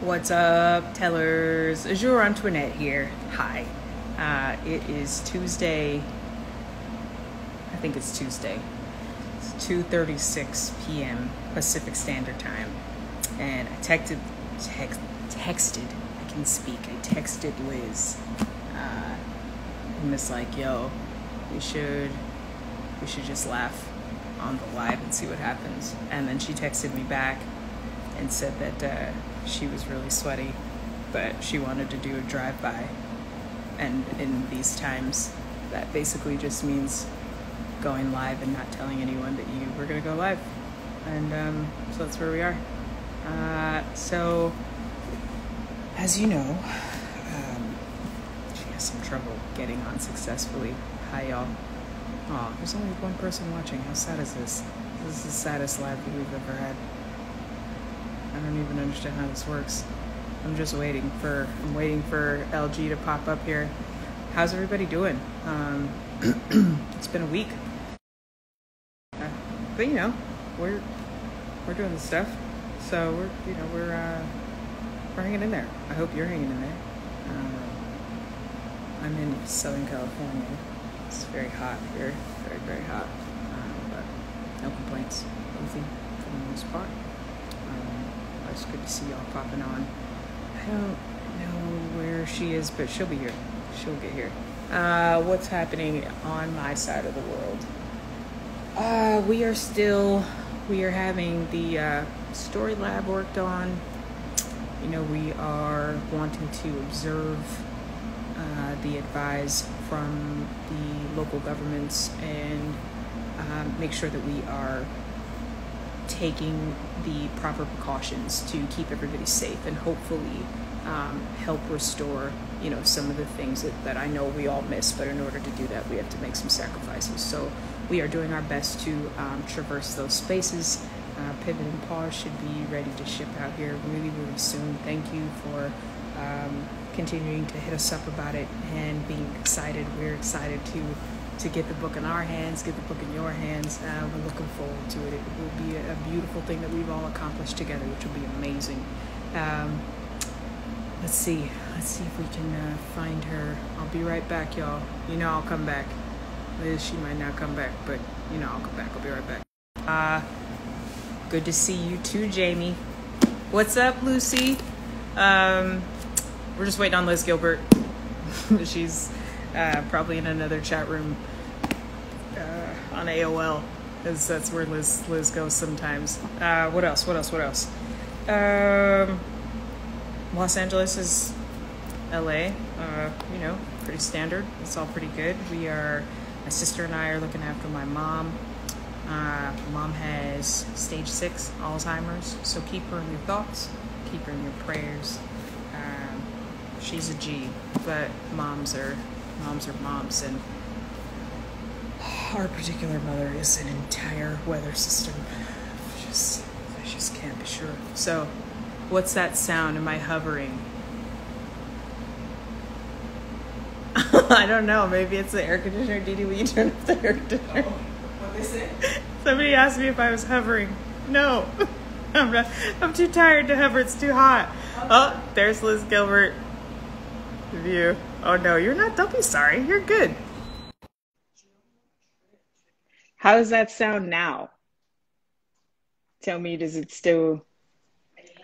What's up, tellers? Azure Antoinette here. Hi. Uh, it is Tuesday. I think it's Tuesday. It's 2:36 p.m. Pacific Standard Time, and I texted, text, texted. I can speak. I texted Liz, uh, and was like, "Yo, we should, we should just laugh on the live and see what happens." And then she texted me back and said that uh, she was really sweaty, but she wanted to do a drive by. And in these times, that basically just means going live and not telling anyone that you were going to go live. And um, so that's where we are. Uh, so, as you know, um, she has some trouble getting on successfully. Hi, y'all. Aw, there's only one person watching. How sad is this? This is the saddest live that we've ever had. I don't even understand how this works. I'm just waiting for I'm waiting for LG to pop up here. How's everybody doing? Um, it's been a week, uh, but you know we're we're doing the stuff. So we're you know we're uh, we're hanging in there. I hope you're hanging in there. Uh, I'm in Southern California. It's very hot here, very very hot, uh, but no complaints. Easy for the most part. It's good to see y'all popping on. I don't know where she is, but she'll be here. She'll get here. Uh, what's happening on my side of the world? Uh, we are still, we are having the uh, story lab worked on. You know, we are wanting to observe uh, the advice from the local governments and um, make sure that we are taking the proper precautions to keep everybody safe and hopefully um, help restore you know some of the things that, that i know we all miss but in order to do that we have to make some sacrifices. So we are doing our best to um, traverse those spaces. Uh, pivot and pause should be ready to ship out here really really soon. Thank you for um, continuing to hit us up about it and being excited. We're excited to to get the book in our hands, get the book in your hands. Uh, we're looking forward to it. It will be a, beautiful thing that we've all accomplished together, which will be amazing. Um, let's see. Let's see if we can uh, find her. I'll be right back, y'all. You know I'll come back. Liz, she might not come back, but you know I'll come back. I'll be right back. Uh, good to see you too, Jamie. What's up, Lucy? Um, we're just waiting on Liz Gilbert. She's uh, probably in another chat room uh, on AOL, because that's where Liz Liz goes sometimes. Uh, what else? What else? What else? Um, Los Angeles is LA. Uh, you know, pretty standard. It's all pretty good. We are. My sister and I are looking after my mom. Uh, mom has stage six Alzheimer's, so keep her in your thoughts, keep her in your prayers. Um, she's a G, but moms are moms are moms, and our particular mother is an entire weather system. Just, I just can't be sure. So, what's that sound? Am I hovering? I don't know. Maybe it's the air conditioner. Didi, will you turn up the air conditioner? Oh, what they say? Somebody asked me if I was hovering. No, I'm not. I'm too tired to hover. It's too hot. Oh, there's Liz Gilbert. View. Oh no, you're not. Don't be sorry. You're good. How does that sound now? Tell me, does it still?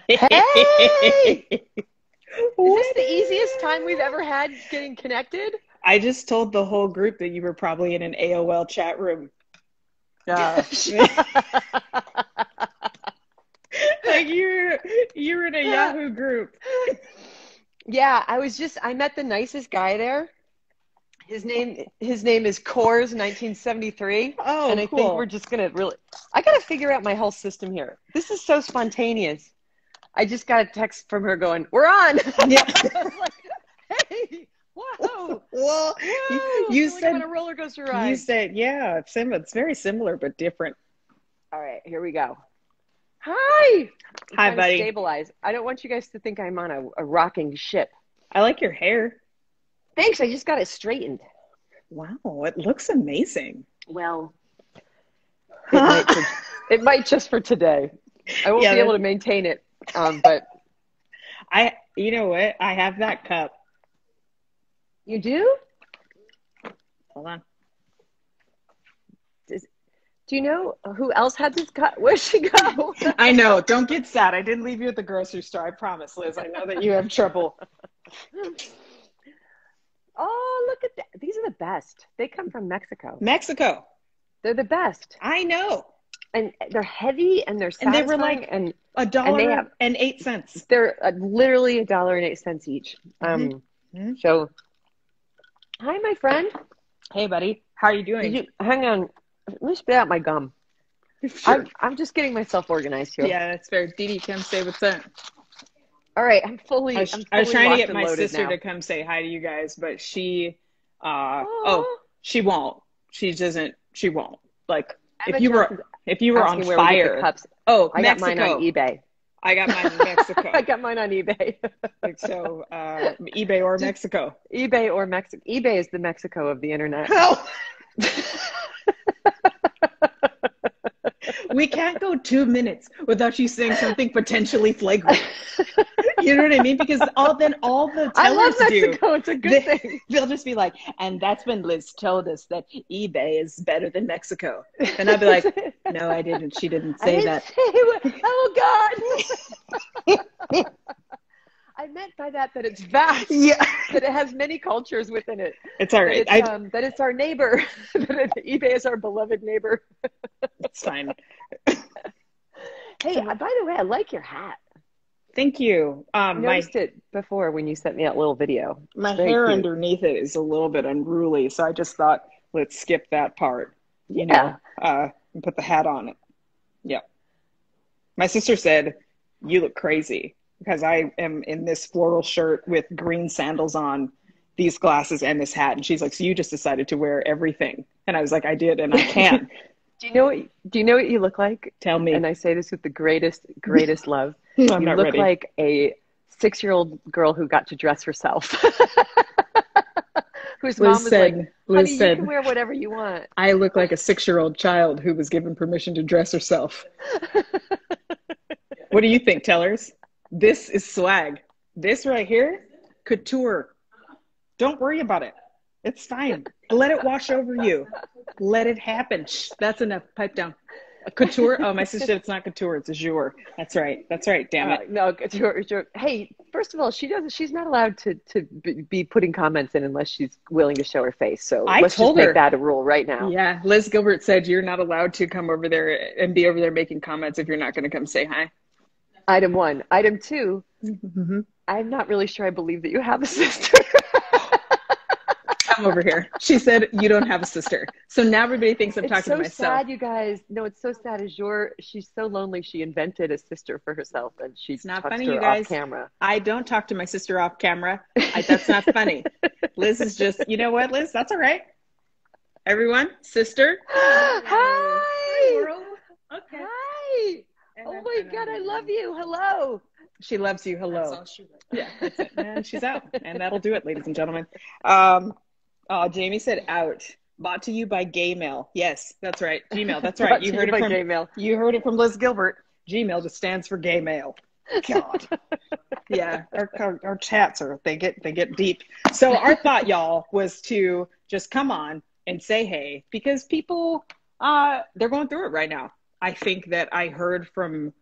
Hey! Is this the easiest time we've ever had getting connected? I just told the whole group that you were probably in an AOL chat room. Uh, like you're you're in a Yahoo group. yeah, I was just I met the nicest guy there. His name his name is Coors 1973. Oh, and I cool. think we're just gonna really I gotta figure out my whole system here. This is so spontaneous. I just got a text from her going, "We're on." Yeah. Like, "Hey, whoa, well, whoa!" you I like said a roller coaster ride. you said yeah, it's it's very similar but different. All right, here we go. Hi. I'm Hi, buddy. Stabilize. I don't want you guys to think I'm on a, a rocking ship. I like your hair. Thanks. I just got it straightened. Wow, it looks amazing. Well, it might, just, it might just for today. I won't Yeah, be able to maintain it. Um, but I, you know what? I have that cup. You do? Hold on. Do you know who else had this cup? Where'd she go? I know. Don't get sad. I didn't leave you at the grocery store. I promise, Liz. I know that you have trouble. Oh, look at that. These are the best. They come from Mexico. Mexico. They're the best. I know. And they're heavy and they're And they were like and A dollar they and, have- eight cents. they're uh, literally a dollar and eight cents each. Um, Mhm. so, hi, my friend. Hey, buddy. How are you doing? You hang on? Let me spit out my gum. Sure. I'm, I'm just getting myself organized here. Yeah, that's fair. Dee Dee, come say what's up. All right, I'm fully. I was, I'm I was trying to get my sister now. to come say hi to you guys, but she, uh, Oh. oh, she won't. She doesn't. She won't. Like if you were if you were on asking where we get the fire. cups. Oh, I got mine on eBay. I got mine in Mexico. I got mine on eBay. Like, so uh, eBay or Mexico. eBay or Mexico. eBay is the Mexico of the internet. Hell. we can't go two minutes without you saying something potentially flagrant. You know what I mean? Because all then all the tellers I love tellers do Mexico. It's a good They- thing. they'll just be like, and that's when Liz told us that eBay is better than Mexico. And I'll be like, no, I didn't. She didn't say didn't that. say oh God! I meant by that that it's vast. Yeah, That it has many cultures within it. it's all That it's, I, um, that it's our neighbor. that eBay is our beloved neighbor. it's fine. Hey, by the way, I like your hat. Thank you. I Um, my noticed it before when you sent me that little video. my hair cute. underneath it is a little bit unruly, so I just thought let's skip that part. You Yeah. know, uh, and put the hat on it. Yep. My sister said, "You look crazy." Because I am in this floral shirt with green sandals on, these glasses, and this hat. And she's like, So you just decided to wear everything? And I was like, I did, and I can't. Do you know what? Do you know what you look like? Tell me. And I say this with the greatest, greatest love. I'm you not look ready. like a six-year-old girl who got to dress herself. Whose mom Liz was said, like, Liz "Honey, you said, can wear whatever you want." I look like a six year old child who was given permission to dress herself. what do you think, tellers? This is swag. This right here, couture. Don't worry about it. It's fine. Let it wash over you. Let it happen. Shh, that's enough. Pipe down. A couture. Oh, my sister, it's not couture. It's azure. That's right. That's right. Damn Uh, it. no, couture, your- hey, first of all, she doesn't. She's not allowed to to be- putting comments in unless she's willing to show her face. So I let's told just her. make that a rule right now. Yeah. Liz Gilbert said you're not allowed to come over there and be over there making comments if you're not going to come say hi. Item one. Item two. Mm-hmm. I'm not really sure. I believe that you have a sister. come over here. She said, You don't have a sister. So now everybody thinks I'm it's talking so to myself. It's so sad, you guys. No, it's so sad. Is your she's so lonely. She invented a sister for herself, and she's not talks funny, to her you guys. off camera. I don't talk to my sister off camera. I, that's not funny. Liz is just, you know what, Liz? That's all right. Everyone, sister. Hi. world. Okay. Hi. Oh my God, I love you. Hello. She loves you. Hello. That's all she wrote. Yeah, that's. And she's out. And that'll do it, ladies and gentlemen. Um, oh, Jamie said out. Bought to you by Gay Mail. Yes, that's right. Gmail. That's right. You heard it from Gay Mail. You heard it from Liz Gilbert. Gmail just stands for gay mail. God. yeah, our, our, our chats are they get they get deep. So our thought, y'all, was to just come on and say hey because people uh they're going through it right now. I think that I heard from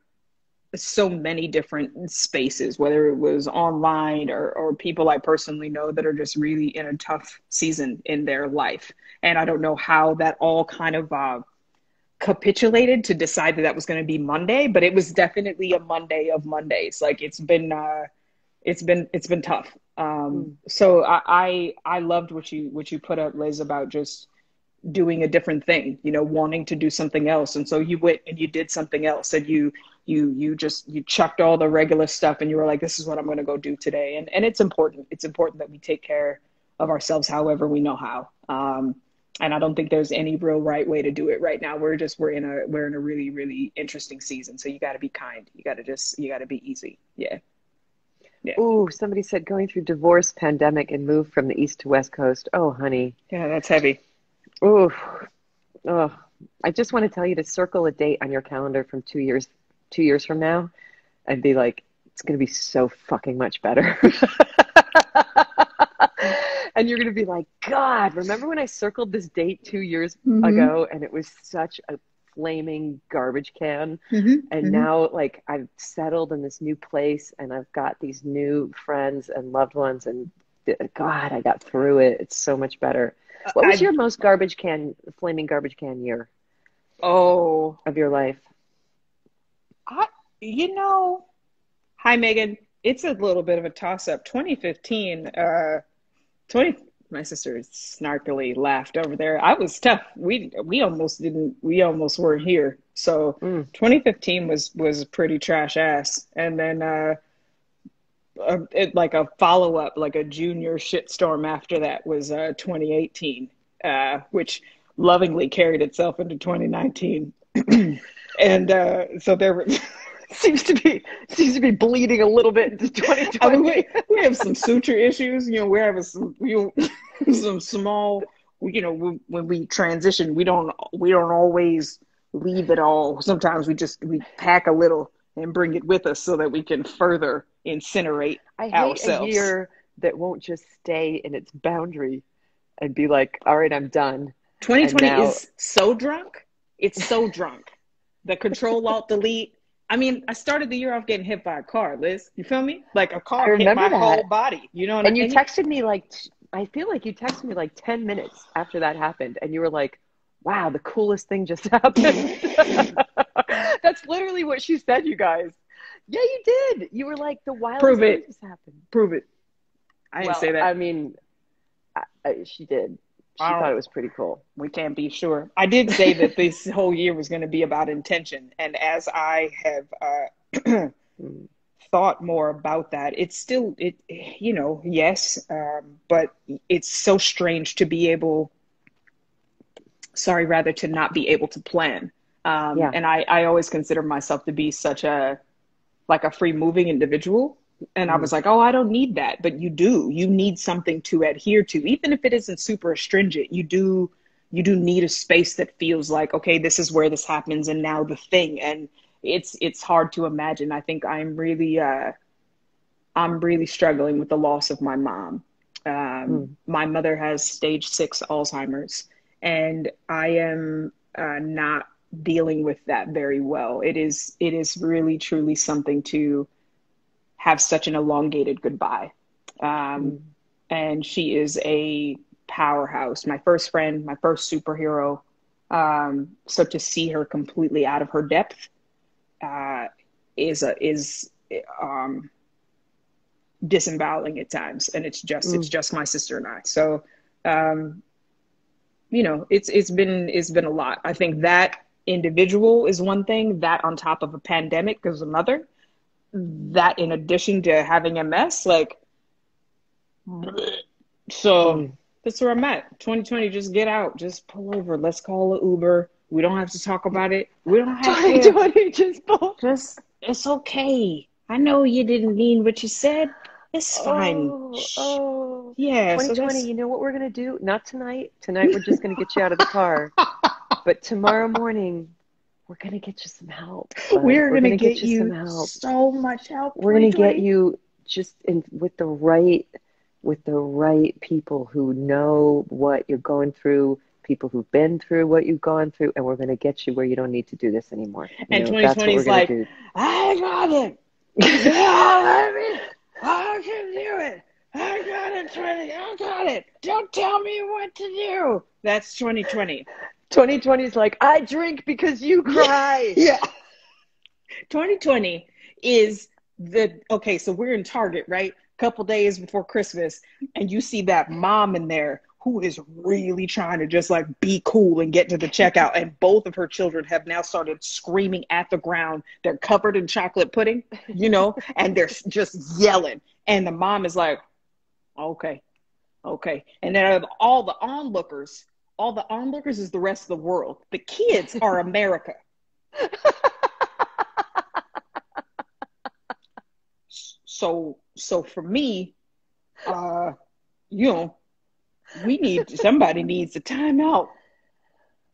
so many different spaces, whether it was online or, or people I personally know that are just really in a tough season in their life. And I don't know how that all kind of uh, capitulated to decide that that was going to be Monday, but it was definitely a Monday of Mondays. Like it's been, uh, it's been, it's been tough. Um, so I, I, I loved what you, what you put up, Liz, about just doing a different thing, you know, wanting to do something else. And so you went and you did something else and you, you, you just, you chucked all the regular stuff and you were like, this is what I'm going to go do today. And, and it's important. It's important that we take care of ourselves however we know how. Um, and I don't think there's any real right way to do it right now. We're just we're in a we're in a really really interesting season. So you got to be kind. You got to just you got to be easy. Yeah. yeah. Ooh, somebody said going through divorce, pandemic, and move from the east to west coast. Oh, honey. Yeah, that's heavy. Ooh. Oh, I just want to tell you to circle a date on your calendar from two years, two years from now, and be like, it's going to be so fucking much better. and you're going to be like, God, remember when I circled this date two years Mhm. ago and it was such a flaming garbage can? Mhm, And mhm. now, like, I've settled in this new place and I've got these new friends and loved ones. And God, I got through it. It's so much better. What was I- your most garbage can, flaming garbage can year oh, of your life? I, you know, hi Megan. It's a little bit of a toss up. 2015, uh, 20. My sister snarkily laughed over there. I was tough. We we almost didn't. We almost weren't here. So Mm. 2015 was was pretty trash ass. And then uh, uh it, like a follow up, like a junior shitstorm after that was uh 2018, uh, which lovingly carried itself into 2019. and uh, so there were. seems to be seems to be bleeding a little bit into 2020. I mean, we, we have some suture issues. You know, we're having some you know, some small. You know, when, when we transition, we don't we don't always leave it all. Sometimes we just we pack a little and bring it with us so that we can further incinerate. I hate ourselves. a year that won't just stay in its boundary and be like, all right, I'm done. 2020 now- is so drunk. It's so drunk. The control alt delete. I mean, I started the year off getting hit by a car, Liz. You feel me? Like a car hit remember my that. whole body. You know what And I you texted me like, I feel like you texted me like 10 minutes after that happened. And you were like, wow, the coolest thing just happened. That's literally what she said, you guys. Yeah, you did. You were like, the wildest Prove thing it. just happened. Prove it. I didn't well, say that. I mean, I, I, she did. She thought it was pretty cool. we can't be sure. I did say that this whole year was going to be about intention, and as I have uh, Mm. thought more about that, it's still it. You know, yes, um, but it's so strange to be able. Sorry, rather to not be able to plan. Um, Yeah. And I, I always consider myself to be such a like a free moving individual. And I Mm. was like, oh, I don't need that. But you do. You need something to adhere to. Even if it isn't super astringent, you do you do need a space that feels like, okay, this is where this happens and now the thing. And it's it's hard to imagine. I think I'm really uh I'm really struggling with the loss of my mom. Um, Mm. My mother has stage six Alzheimer's, and I am uh, not dealing with that very well. It is it is really truly something to have such an elongated goodbye. Um, Mm. and she is a powerhouse. My first friend, my first superhero. Um, so to see her completely out of her depth uh, is a, is um, disemboweling at times, and it's just it's Mm. just my sister and I. So, um, you know, it's it's been it's been a lot. I think that individual is one thing. That on top of a pandemic is another. That in addition to having MS, like, so that's where I'm at. 2020, just get out, just pull over. Let's call an Uber. We don't have to talk about it. We don't have to. 2020 just pulled. Just, it's okay. I know you didn't mean what you said. It's oh, fine. Oh, oh. Yeah, 2020, that's, you know what we're going to do? Not tonight. Tonight, we're just going to get you out of the car. but tomorrow morning, we're going to get you some help. we're gonna, gonna get, you some help. so much help. We're going to get you just in with the right with the right people who know what you're going through, people who've been through what you've gone through, and we're going to get you where you don't need to do this anymore. You And know, 2020 is like, do. I got it. Yeah, let me. I can do it. I got it, 20. I got it. Don't tell me what to do. That's 2020. 2020 is like, I drink because you cry. Yeah. 2020 is the okay, so we're in Target, right? Couple days before Christmas, and you see that mom in there who is really trying to just like be cool and get to the checkout. And both of her children have now started screaming at the ground. They're covered in chocolate pudding, you know, and they're just yelling. And the mom is like, okay, okay. And then all the onlookers, all the onlookers is the rest of the world. The kids are America. so so for me uh you know we need somebody needs a timeout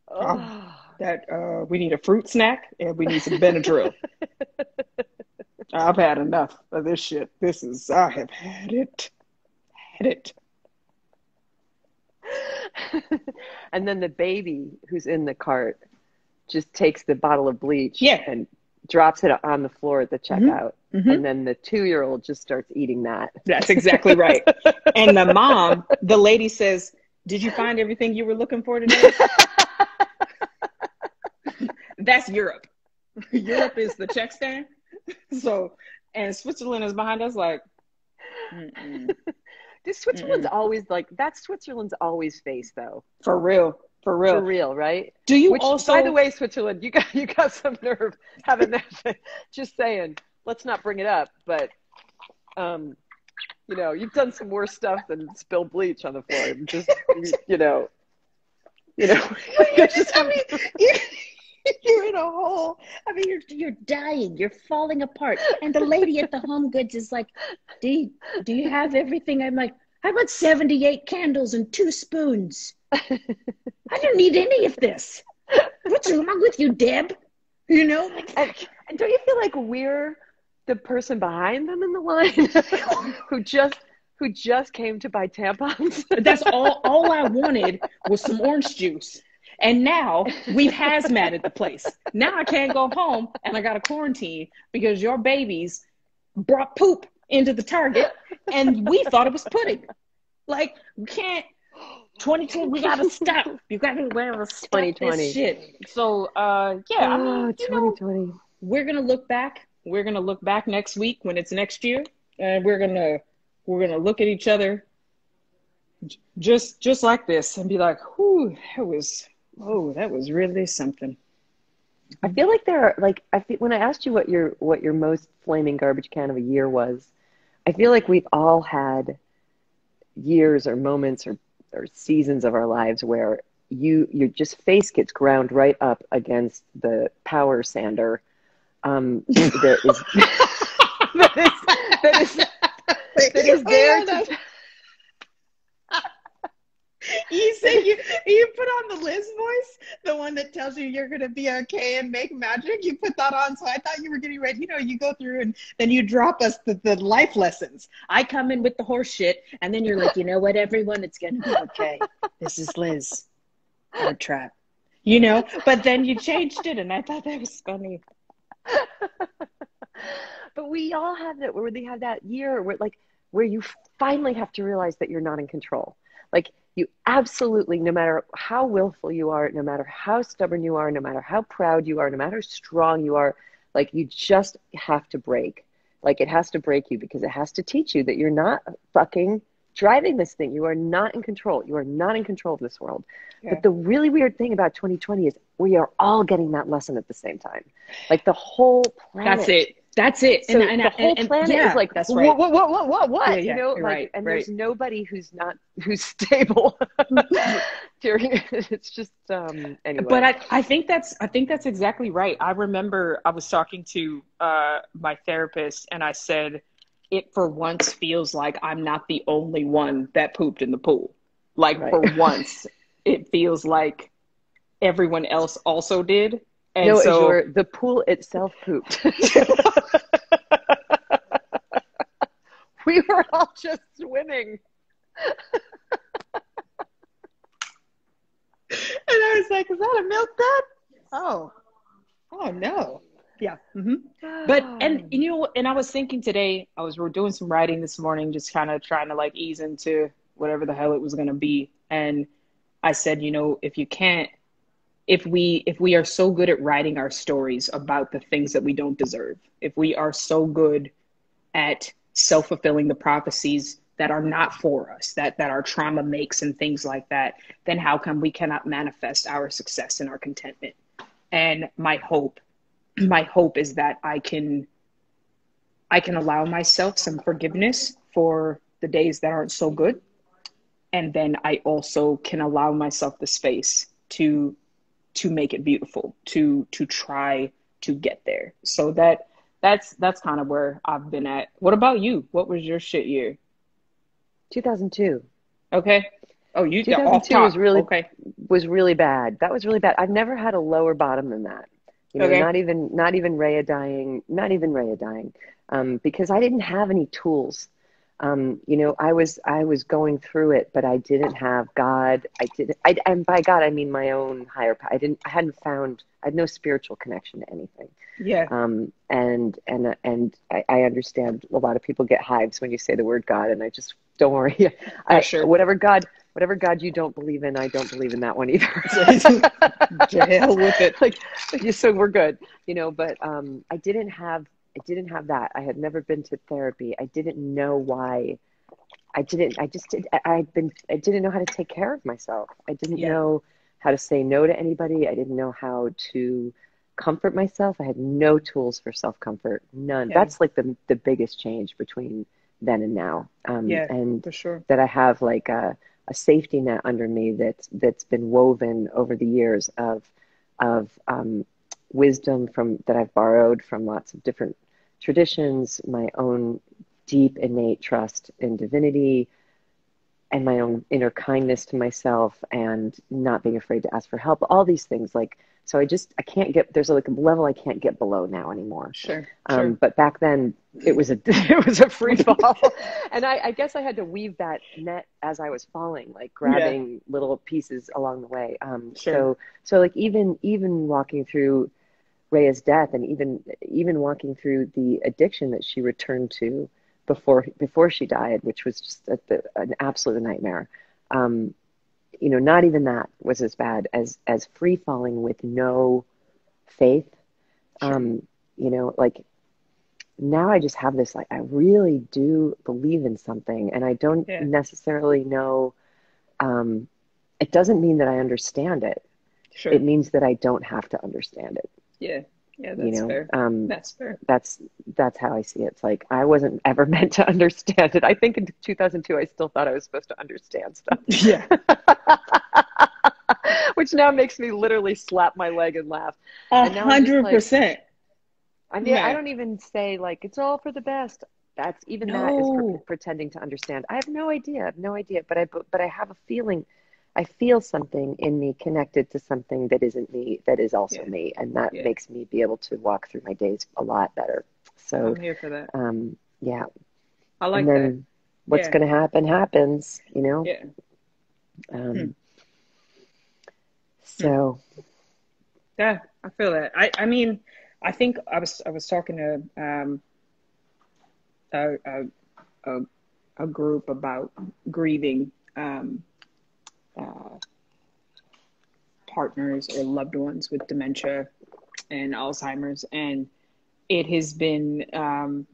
Oh. that uh we need a fruit snack and we need some benadryl I've had enough of this shit. This is I have had it. Had it. and then the baby who's in the cart just takes the bottle of bleach Yeah. and drops it on the floor at the checkout. Mhm. And then the two year old just starts eating that. That's exactly right. and the mom, the lady says, Did you find everything you were looking for today? That's Europe. Europe is the check stand. So, and Switzerland is behind us, like, mm-mm. This Switzerland's always like that's Switzerland's always face though. for real, for real. For real, right? Do you Which also, by the way, Switzerland, you got you got some nerve having that just saying, let's not bring it up, but um you know, you've done some worse stuff than spill bleach on the floor. Just you know, you know, You're just, I mean, you're in a hole. I mean, you're you're dying. You're falling apart. And the lady at the Home Goods is like, "Do you, do you have everything?" I'm like, "How about 78 candles and two spoons? I don't need any of this. What's wrong with you, Deb? You know, like, and, and don't you feel like we're the person behind them in the line who just who just came to buy tampons? that's all, all I wanted was some orange juice. And now we've hazmat at the place. Now I can't go home and I got to quarantine because your babies brought poop into the Target and we thought it was pudding. Like, we can't. 2020, we gotta stop. You gotta, stop 2020. this shit. So, uh, yeah, oh, know, 2020. we're gonna look back. We're gonna look back next week when it's next year, and we're gonna we're gonna look at each other j- just just like this and be like, "Whew, that was oh, that was really something." I feel like there are like I feel when I asked you what your what your most flaming garbage can of a year was, I feel like we've all had years or moments or, or seasons of our lives where you your just face gets ground right up against the power sander um, that is that is that is that is there to You say you you put on the Liz voice, the one that tells you you're gonna be okay and make magic. You put that on, so I thought you were getting ready. You know, you go through and then you drop us the, the life lessons. I come in with the horse shit, and then you're like, you know what, everyone, it's gonna be okay. This is Liz. Hard trap. You know, but then you changed it, and I thought that was funny. but we all have that where they have that year where like where you finally have to realize that you're not in control like you absolutely no matter how willful you are no matter how stubborn you are no matter how proud you are no matter how strong you are like you just have to break. Like it has to break you because it has to teach you that you're not fucking driving this thing. You are not in control. You are not in control of this world. But the really weird thing about 2020 is we are all getting that lesson at the same time. Like the whole planet That's it. That's it. so and, and, the whole and, planet yeah, is like, that's what, right. what, what, what, what, what? Yeah, yeah, you know, like, right, and right. there's nobody who's not who's stable during. It's just um anyway. But I, I think that's I think that's exactly right. I remember I was talking to uh, my therapist and I said, it for once feels like I'm not the only one that pooped in the pool. Like Right. for once, it feels like everyone else also did. And no, so Azure, the pool itself pooped. we were all just swimming. And I was like, is that a milk dud? Oh, oh no. yeah. hmm But and you know, and I was thinking today, I was we are doing some writing this morning, just kind of trying to like ease into whatever the hell it was gonna be. And I said, you know, if you can't, if we if we are so good at writing our stories about the things that we don't deserve, if we are so good at self fulfilling the prophecies that are not for us, that that our trauma makes and things like that, then how come we cannot manifest our success and our contentment? And my hope my hope is that I can I can allow myself some forgiveness for the days that aren't so good. And then I also can allow myself the space to to make it beautiful, to to try to get there. So that that's that's kind of where I've been at. What about you? What was your shit year? 2002 Okay. Oh, you off 2002 top. was really- okay. was really bad. That was really bad. I've never had a lower bottom than that. You know, Okay. not even not even Rayya dying, not even Rayya dying, um, because I didn't have any tools. Um, you know, I was I was going through it, but I didn't have God. I didn't. I, and by God, I mean my own higher. power. I didn't. I hadn't found. I had no spiritual connection to anything. Yeah. Um, and and and I, I understand a lot of people get hives when you say the word God, and I just don't worry. I, sure. Whatever God, whatever God you don't believe in, I don't believe in that one either. Hell with it. like, you- so we're good, you know. But um, I didn't have, I didn't have that. I had never been to therapy. I didn't know why. I didn't. I just did. I, I'd been. I didn't know how to take care of myself. I didn't Yeah. know how to say no to anybody. I didn't know how to comfort myself. I had no tools for self comfort. None. Yeah. That's like the the biggest change between then and now. Um, Yeah. and For sure. that I have like a, a safety net under me that's that's been woven over the years of of um, wisdom from that I've borrowed from lots of different traditions, my own deep innate trust in divinity, and my own inner kindness to myself, and not being afraid to ask for help. All these things, like so, I just I can't get there's like a level I can't get below now anymore. Sure. Um, Sure. but back then it was a it was a free fall, and I, I guess I had to weave that net as I was falling, like grabbing little pieces along the way. Um, Sure. So so like even even walking through Rayya's death, and even even walking through the addiction that she returned to before before she died, which was just a, the, an absolute nightmare. Um, you know, not even that was as bad as as free falling with no faith. Sure. Um, you know, like now I just have this like I really do believe in something and I don't Yeah. necessarily know um it doesn't mean that I understand it. Sure. It means that I don't have to understand it. Yeah. Yeah. That's you know. fair. Um That's fair. that's that's how I see it. It's like I wasn't ever meant to understand it. I think in 2002 I still thought I was supposed to understand stuff. Yeah. Which now makes me literally slap my leg and laugh. A And now I'm just hundred percent. I mean, Yeah. I don't even say like it's all for the best. That's even that is pre- pretending to understand. I have no idea. I have no idea. But I but, but I have a feeling. I feel something in me connected to something that isn't me, that is also Yeah. me, and that Yeah. makes me be able to walk through my days a lot better. So, I'm here for that. um, yeah. I like and then what's Yeah. going to happen happens. You know. Yeah. Um, Hmm. So Yeah, I feel that. I, I mean, I think I was I was talking to um a a a, a group about grieving um uh, partners or loved ones with dementia and Alzheimer's, and it has been um,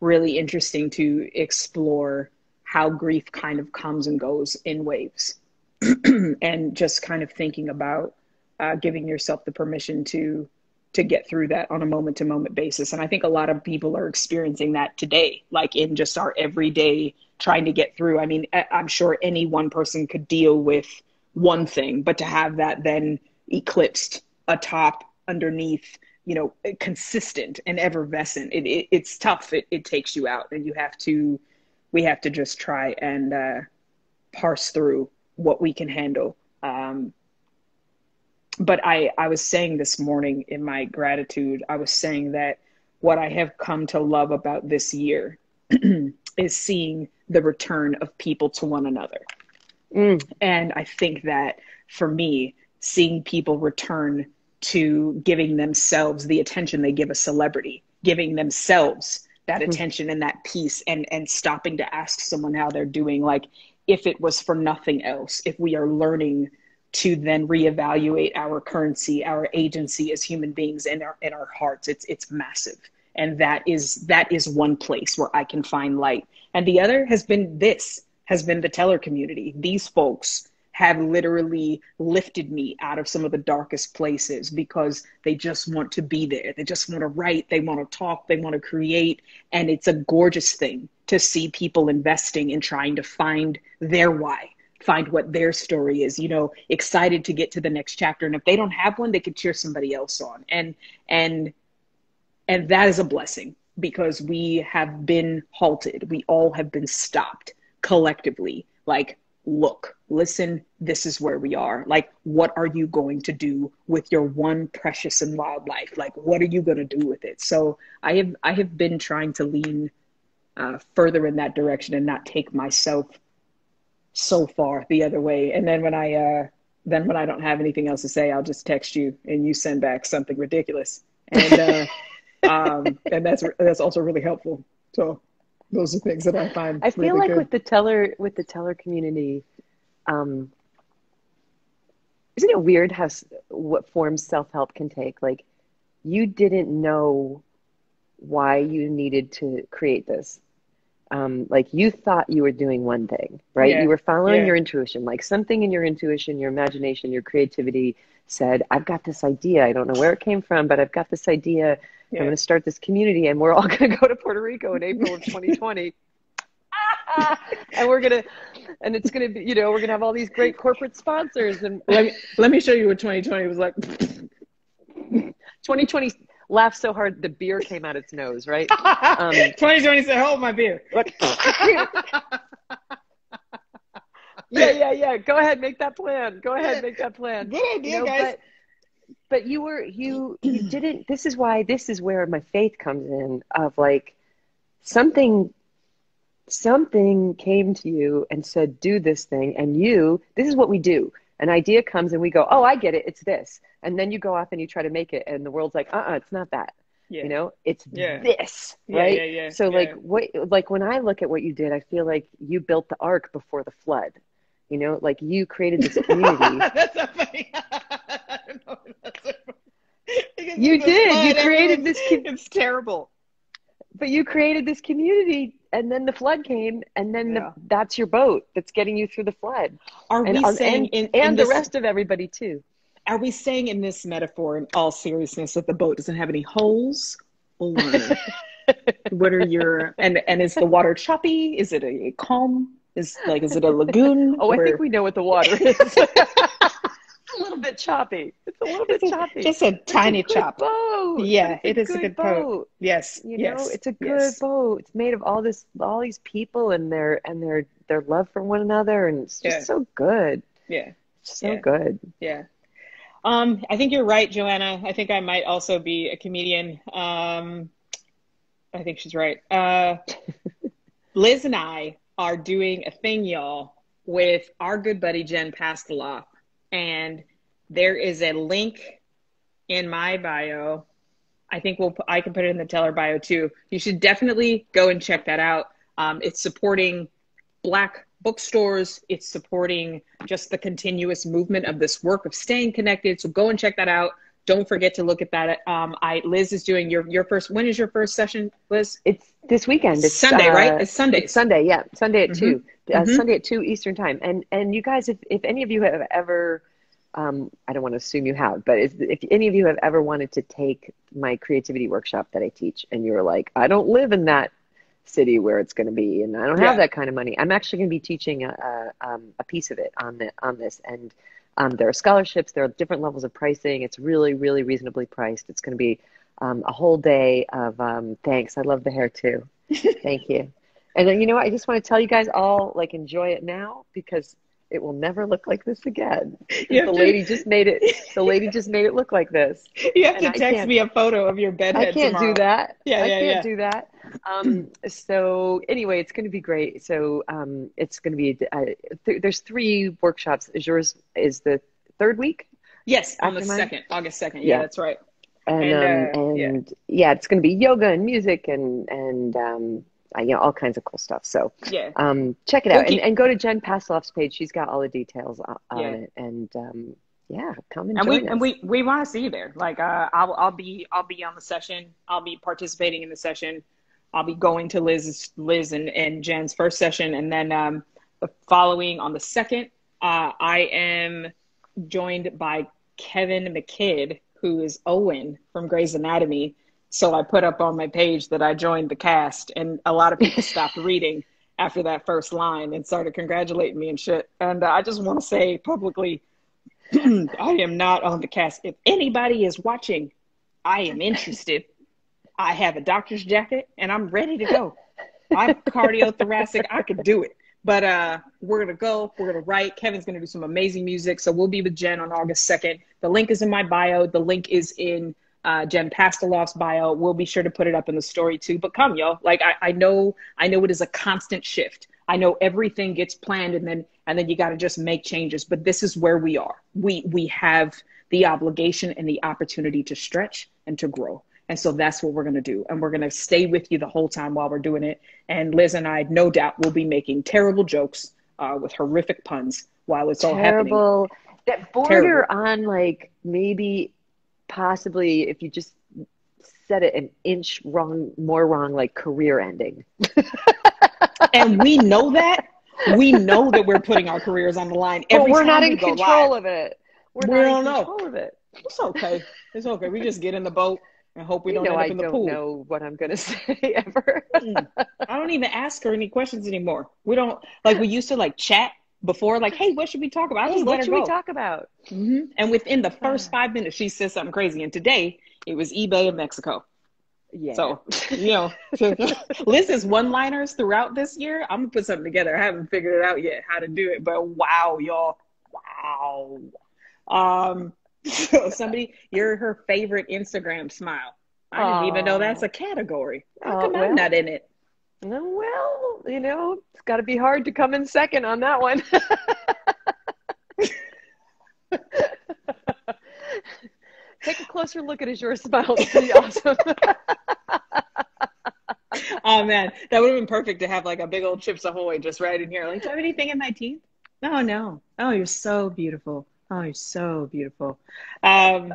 really interesting to explore how grief kind of comes and goes in waves, and just kind of thinking about uh, giving yourself the permission to to get through that on a moment to moment basis. And I think a lot of people are experiencing that today, like in just our everyday trying to get through. I mean, I'm sure any one person could deal with one thing, but to have that then eclipsed atop, underneath, you know, consistent and effervescent, it, it, it's tough. It, it takes you out, and you have to, we have to just try and uh, parse through what we can handle. Um, but I, I was saying this morning in my gratitude, I was saying that what I have come to love about this year is seeing the return of people to one another. mm, And I think that for me, seeing people return to giving themselves the attention they give a celebrity, giving themselves that Hmm. attention and that peace, and, and stopping to ask someone how they're doing, like if it was for nothing else, if we are learning to then reevaluate our currency, our agency as human beings and our in our hearts, it's it's massive. And that is that is one place where I can find light. And the other has been this, has been the teller community. These folks have literally lifted me out of some of the darkest places because they just want to be there. They just want to write, they want to talk, they want to create. And it's a gorgeous thing to see people investing in trying to find their why, find what their story is, you know, excited to get to the next chapter. And if they don't have one, they could cheer somebody else on. And and and that is a blessing because we have been halted. We all have been stopped collectively. Like, look, listen, this is where we are. Like, what are you going to do with your one precious and wildlife? Like, what are you going to do with it? So I have I have been trying to lean uh, further in that direction and not take myself so far the other way. And then when I uh, then when I don't have anything else to say, I'll just text you and you send back something ridiculous. And uh, um, and that's that's also really helpful. So those are things that I find. I feel really like good. with the teller with the teller community, um, isn't it weird how what forms self help can take? Like, you didn't know why you needed to create this. Um, like you thought you were doing one thing, right? Yeah. You were following Yeah. your intuition, like something in your intuition, your imagination, your creativity said, "I've got this idea. I don't know where it came from, but I've got this idea. I'm going to start this community, and we're all going to go to Puerto Rico in April of 2020." and we're gonna and it's gonna be you know we're gonna have all these great corporate sponsors and let me let me show you what 2020 was like. 2020 laughed so hard the beer came out its nose right Um, 2020 said, "Hold my beer." yeah yeah yeah go ahead make that plan go ahead make that plan Good idea, You know, guys. but but you were you you didn't this is why this is where my faith comes in of like something something came to you and said do this thing. And you this is what we do. An idea comes and we go oh i get it. It's this. And then you go off and you try to make it and the world's like uh-uh it's not that. Yeah. you know it's Yeah. this right? yeah, yeah, so like what like when i look at what you did i feel like you built the ark before the flood. You know like you created this community. That's so funny. I don't know if that's so funny. Because You did. You created this com- It's terrible. but you created this community and then the flood came and then Yeah. the, that's your boat that's getting you through the flood Are and we saying and, in, in and the this, rest of everybody too Are we saying in this metaphor, in all seriousness, that the boat doesn't have any holes? Or what are your and and is the water choppy? Is it a calm? Is like is it a lagoon? oh i think we know what the water is a little bit choppy a little bit choppy just a a tiny good chop. boat Yeah, a it is a good boat. Yes, you yes, know it's a good yes. boat it's made of all this all these people and their and their their love for one another and it's just Yeah. so good Yeah, so Yeah. good yeah. Um, I think you're right, Joanna. I think I might also be a comedian. Um, I think she's right. Uh, Liz and I are doing a thing, y'all, with our good buddy Jen Pastiloff, and there is a link in my bio. I think we'll. I can put it in the teller bio too. You should definitely go and check that out. Um, it's supporting Black bookstores. It's supporting just the continuous movement of this work of staying connected. So go and check that out. Don't forget to look at that. Um, I Liz is doing your your first. When is your first session, Liz? It's this weekend. It's Sunday, uh, right? It's Sunday. It's Sunday, yeah, Sunday at Mhm. 2 Uh, Mhm. Sunday at two Eastern time. And and you guys, if if any of you have ever, um, I don't want to assume you have, but if, if any of you have ever wanted to take my creativity workshop that I teach, and you're like, I don't live in that city where it's going to be, and I don't have Yeah. that kind of money, I'm actually going to be teaching a a, um, a piece of it on the on this and. Um, there are scholarships. There are different levels of pricing. It's really, really reasonably priced. It's going to be um, a whole day of um, thanks. I love the hair too. Thank you. And then, you know what? I just want to tell you guys all like enjoy it now because it will never look like this again. The to- lady just made it. The lady just made it look like this. You have and to text me a photo of your bed I can't tomorrow. do that. Yeah, I yeah, can't yeah. do that. Um, so anyway, it's going to be great. So um, it's going to be. Uh, th- there's three workshops. Yours is the third week. Yes, on the second, August second. Yeah, Yeah. that's right. and And, um, uh, yeah. and yeah. it's going to be yoga and music and and um, uh, you know all kinds of cool stuff. So Yeah. um, check it out and, and go to Jen Pastiloff's page. She's got all the details on, Yeah. it. And um, yeah, come and, and join we us. and we we want to see you there. Like uh, I'll I'll be I'll be on the session. I'll be participating in the session. I'll be going to Liz's Liz and, and Jen's first session, and then um, the following on the second, uh, I am joined by Kevin McKidd, who is Owen from Grey's Anatomy. So I put up on my page that I joined the cast, and a lot of people stopped reading after that first line and started congratulating me and shit. And uh, I just want to say publicly, I am not on the cast. If anybody is watching, I am interested. I have a doctor's jacket and I'm ready to go. I'm cardiothoracic. I could do it. But uh, we're gonna go. We're gonna write. Kevin's gonna do some amazing music. So we'll be with Jen on August second. The link is in my bio. The link is in uh, Jen Pastiloff's bio. We'll be sure to put it up in the story too. But come, y'all. Like I, I know, I know it is a constant shift. I know everything gets planned and then and then you got to just make changes. But this is where we are. We we have the obligation and the opportunity to stretch and to grow. And so that's what we're going to do. And we're going to stay with you the whole time while we're doing it. And Liz and I, no doubt, will be making terrible jokes uh, with horrific puns while it's all happening. Terrible. That border on like maybe possibly if you just said it an inch wrong, more wrong, like career ending. and we know that. We know that we're putting our careers on the line. But we're time not in go control live. of it. We're We not don't in know. control of it. It's okay. It's okay. We just get in the boat and hope we you don't know end up I in the don't pool. know what I'm gonna say ever. Mm. I don't even ask her any questions anymore. We don't like we used to like chat before, like, hey, what should we talk about? I hey, what should go. we talk about? hmm And within the first five minutes, she says something crazy. And today it was eBay in Mexico. Yeah. So, you know, Liz is one liners throughout this year, I'm gonna put something together. I haven't figured it out yet how to do it, but wow, y'all. Wow. Um, so somebody, you're her favorite Instagram smile. I didn't even know that's a category. How Oh, come I'm not in it? Well, you know, it's got to be hard to come in second on that one. Take a closer look at Azure Smile. It's pretty awesome. Oh man, that would have been perfect to have like a big old Chips Ahoy just right in here. Like, do I have anything in my teeth? No, no. Oh, you're so beautiful. Oh, you're so beautiful. Um,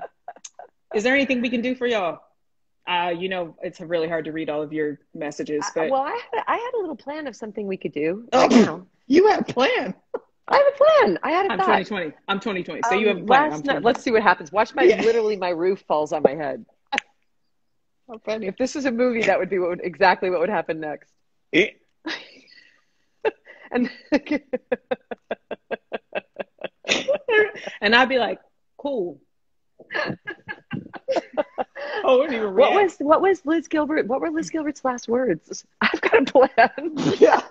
is there anything we can do for y'all? Uh, you know, it's really hard to read all of your messages, but well, I had, I had a little plan of something we could do Oh. now. You had a plan. I have a plan. I had a I'm thought. 2020. I'm 2020. So you Um, have a plan. I'm last night, let's see what happens. Watch my Yeah. literally my roof falls on my head. How funny! If this was a movie, that would be what would, exactly what would happen next. Eh. And and I'd be like, cool. Oh, wouldn't even what was what was Liz Gilbert? What were Liz Gilbert's last words? I've got a plan. Yeah.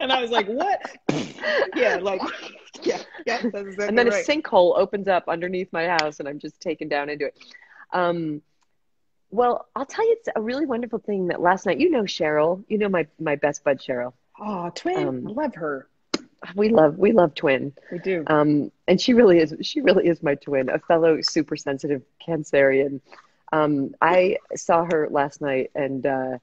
And I was like, what? yeah, like, Yeah. Yeah. That's exactly and then right. a sinkhole opens up underneath my house, and I'm just taken down into it. Um, well, I'll tell you, it's a really wonderful thing that last night. You know Cheryl. You know my my best bud Cheryl. oh, twin, Um, love her. We love we love twin. We do. Um, and she really is she really is my twin, a fellow super sensitive Cancerian. Um, I saw her last night, and uh,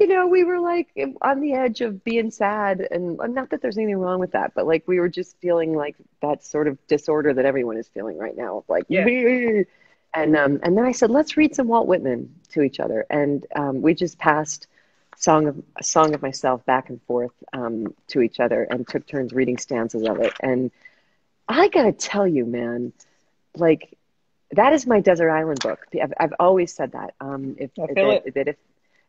you know we were like on the edge of being sad, and not that there's anything wrong with that, but like we were just feeling like that sort of disorder that everyone is feeling right now, like Yeah. and um, and then I said, let's read some Walt Whitman to each other, and um, we just passed song of a song of myself back and forth um, to each other, and took turns reading stanzas of it. And I gotta tell you, man, like that is my desert island book. I've, I've always said that. Um, if, I feel that, that if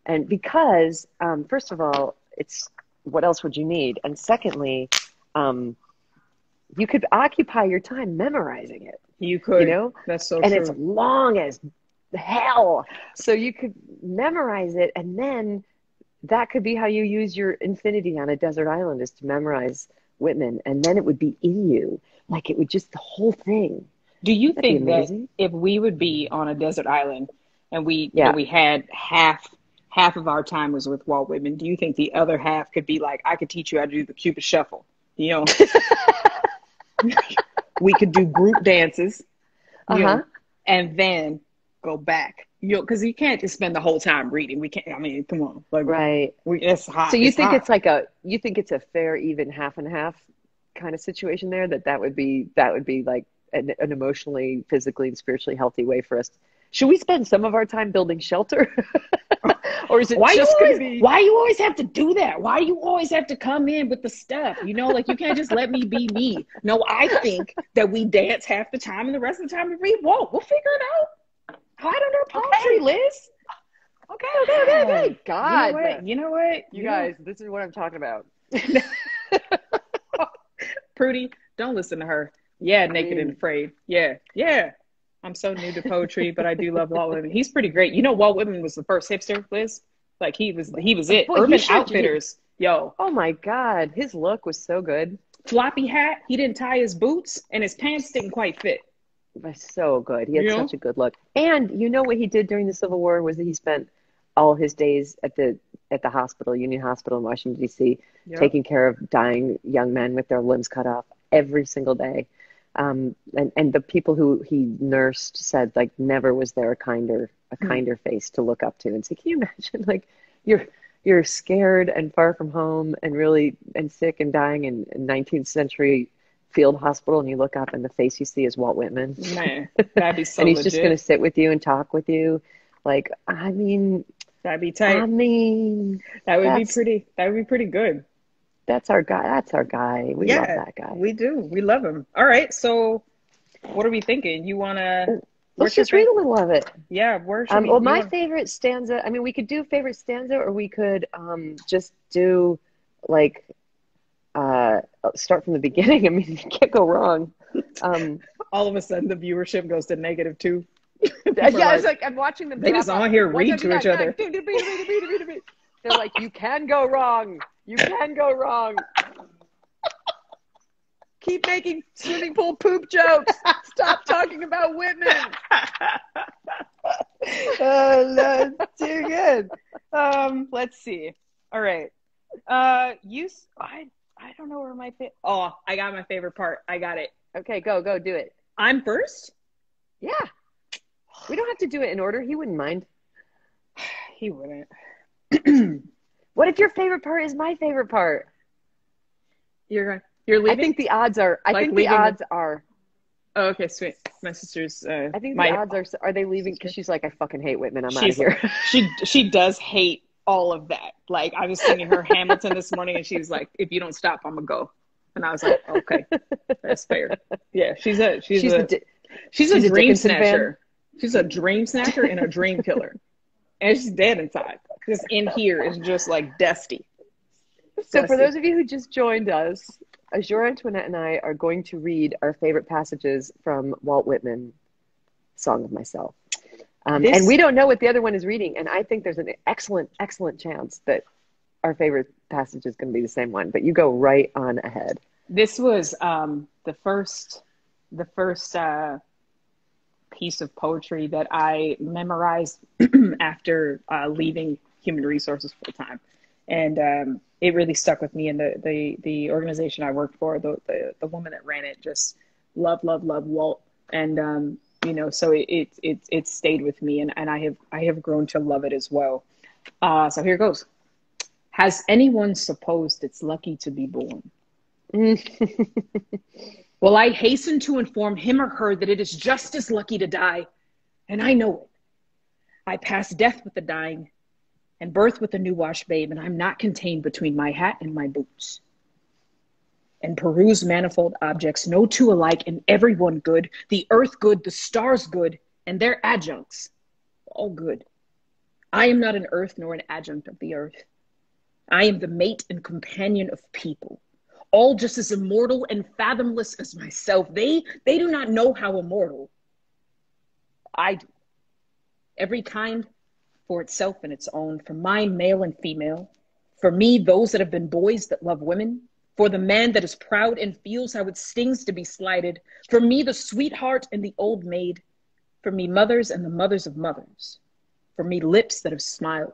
and because um, first of all, it's what else would you need, and secondly. Um, you could occupy your time memorizing it, You could. you know, That's so and true. it's long as hell. So you could memorize it, and then that could be how you use your infinity on a desert island is to memorize Whitman, and then it would be in you, like it would just the whole thing. Do you That'd think that if we would be on a desert island and we Yeah. and we had half half of our time was with Walt Whitman, do you think the other half could be like, I could teach you how to do the Cupid shuffle? You know, we could do group dances, Uh huh. know, and then go back. You know, because you can't just spend the whole time reading. We can't. I mean, come on, like Right. we, it's hot. So you it's think hot. it's like a you think it's a fair even half and half kind of situation there that that would be that would be like an, an emotionally, physically, and spiritually healthy way for us. Should we spend some of our time building shelter, or is it why you just going always, be? why you always have to do that? Why you always have to come in with the stuff? You know, like you can't just let me be me. No, I think that we dance half the time and the rest of the time we read Walt. We'll figure it out. Hide under poetry, Liz. Okay, okay, okay, okay. God, you know what? You know what? you know- guys, this is what I'm talking about. Prudy, don't listen to her. Yeah, naked and afraid. Yeah, yeah. I'm so new to poetry, but I do love Walt Whitman. He's pretty great. You know, Walt Whitman was the first hipster, Liz. Like he was, he was it. He Urban Outfitters Yo, Oh my God, his look was so good. floppy hat. He didn't tie his boots, and his pants didn't quite fit. Was so good. He had Yeah. such a good look. And you know what he did during the Civil War was that he spent all his days at the at the hospital, Union Hospital in Washington D.C., Yep. taking care of dying young men with their limbs cut off every single day. Um, and and the people who he nursed said like never was there a kinder a Hmm. kinder face to look up to. And so can you imagine like you're you're scared and far from home and really and sick and dying in, in 19th century field hospital and you look up and the face you see is Walt Whitman Man, that'd be so and he's legit. just going to sit with you and talk with you. Like, I mean, That'd be tight. I mean, that would be pretty. That would be pretty good. that's our guy. That's our guy. We love that guy. We do. We love him. All right. So, what are we thinking? You wanna? Let's just read a little of it. Yeah. Where should Um, we? well, my wanna- favorite stanza. I mean, we could do favorite stanza, or we could um, just do like uh, start from the beginning. I mean, you can't go wrong. Um, all of a sudden the viewership goes to negative two. yeah, it's like I'm watching them. They just on here read to each other. They're like, you can go wrong. You can go wrong. Keep making swimming pool poop jokes. Stop talking about women. uh, that's too good. Um, let's see. All right. Uh, you. I. I don't know where my fa- Oh, I got my favorite part. I got it. Okay, go, go, do it. I'm first. Yeah. We don't have to do it in order. He wouldn't mind. He wouldn't. What if your favorite part is my favorite part? You're you're leaving. I think the odds are. I Like think the odds are. oh, okay, sweet. My sister's. Uh, I think my the odds are. Are they leaving? Because she's like, I fucking hate Whitman. I'm out of here. she she does hate all of that. Like I was singing her Hamilton this morning, and she was like, "If you don't stop, I'm gonna go." And I was like, "Okay, that's fair." Yeah, she's a she's, She's a the. Di- she's a she's a dream fan. snatcher. She's a dream snatcher and a dream killer, and she's dead inside. Because in here is just like dusty. So, for those of you who just joined us, Azure Antoinette and I are going to read our favorite passages from Walt Whitman, Song of Myself. Um, This- and we don't know what the other one is reading, and I think there's an excellent, excellent chance that our favorite passage is going to be the same one. But you go right on ahead. this was um, the first the first uh, piece of poetry that I memorized after uh, leaving human resources full time, and um, it really stuck with me. And the the the organization I worked for, the the, the woman that ran it, just love love love Walt, and um, you know, so it it it, it stayed with me, and, and I have I have grown to love it as well. Uh, so here goes. Has anyone supposed it's lucky to be born? Well, I hasten to inform him or her that it is just as lucky to die, and I know it. I pass death with the dying and birth with the new washed babe, and I'm not contained between my hat and my boots. And peruse manifold objects, no two alike, and every one good, the earth good, the stars good, and their adjuncts, all good. I am not an earth nor an adjunct of the earth. I am the mate and companion of people all just as immortal and fathomless as myself. They they do not know how immortal I do. Every kind for itself and its own, for mine male and female, for me those that have been boys that love women, for the man that is proud and feels how it stings to be slighted, for me the sweetheart and the old maid, for me mothers and the mothers of mothers, for me lips that have smiled,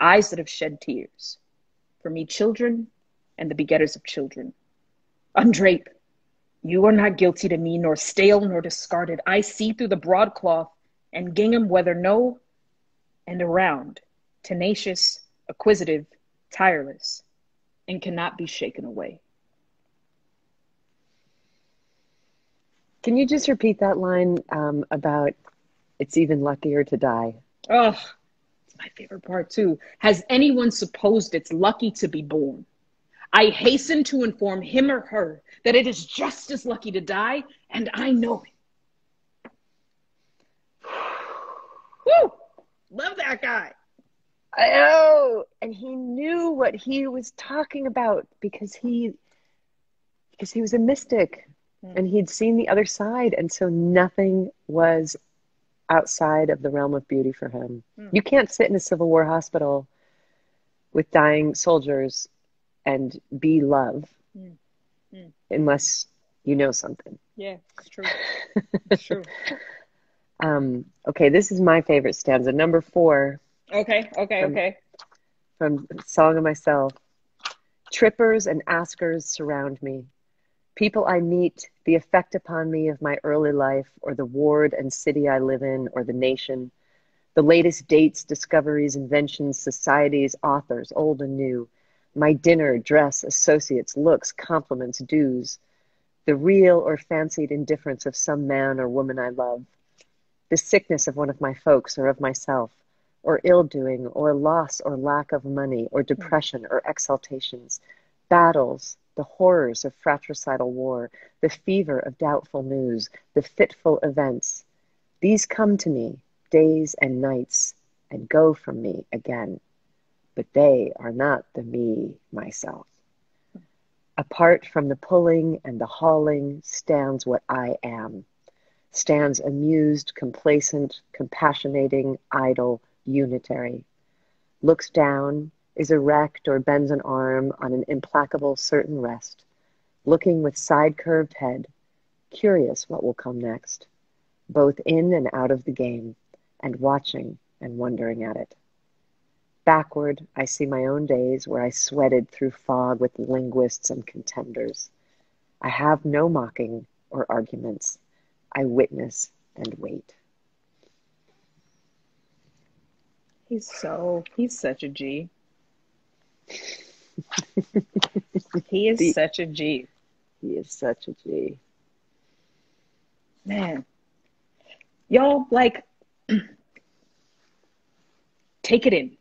eyes that have shed tears, for me children and the begetters of children. Undrape, you are not guilty to me, nor stale nor discarded. I see through the broadcloth and gingham whether no and around, tenacious, acquisitive, tireless, and cannot be shaken away. Can you just repeat that line um, about it's even luckier to die? Oh, it's my favorite part too. Has anyone supposed it's lucky to be born? I hasten to inform him or her that it is just as lucky to die, and I know it. Woo! Love that guy. Know, and he knew what he was talking about because he because he was a mystic Mm. and he'd seen the other side, and so nothing was outside of the realm of beauty for him. Mm. You can't sit in a Civil War hospital with dying soldiers and be love. Mm. unless you know something. Yeah, it's true. It's true. Um, okay, this is my favorite stanza, number four Okay, okay, From- okay. from Song of Myself. Trippers and askers surround me. People I meet, the effect upon me of my early life, or the ward and city I live in, or the nation. The latest dates, discoveries, inventions, societies, authors, old and new. My dinner, dress, associates, looks, compliments, dues. The real or fancied indifference of some man or woman I love. The sickness of one of my folks or of myself or ill doing, or loss or lack of money, or mm-hmm. depression or exaltations, battles, the horrors of fratricidal war, the fever of doubtful news, the fitful events. These come to me, days and nights, and go from me again. But they are not the me, myself. Apart from the pulling and the hauling stands what I am, stands amused, complacent, compassionating, idle, unitary, looks down, is erect or bends an arm on an implacable certain rest, looking with side curved head, curious what will come next, both in and out of the game, and watching and wondering at it. Backward, I see my own days where I sweated through fog with linguists and contenders. I have no mocking or arguments. I witness and wait. He's so he's such a G. he is The- such a G. He is such a G. Man. Y'all like take it in.